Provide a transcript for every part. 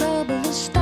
Trouble started,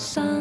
sun.